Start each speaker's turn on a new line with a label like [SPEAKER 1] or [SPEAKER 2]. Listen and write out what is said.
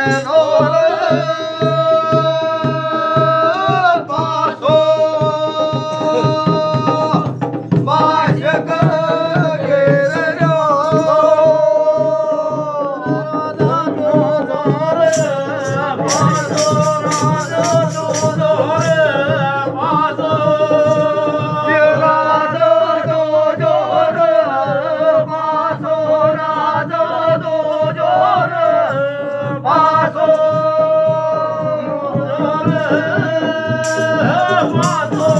[SPEAKER 1] नम
[SPEAKER 2] Salvador.